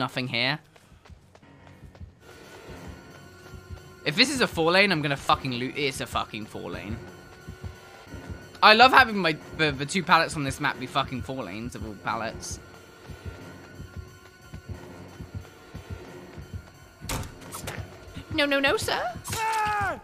Nothing here. If this is a four lane, I'm gonna fucking loot. It's a fucking four lane. I love having my the, the two pallets on this map be fucking four lanes of all pallets. No, no, no, sir. Ah!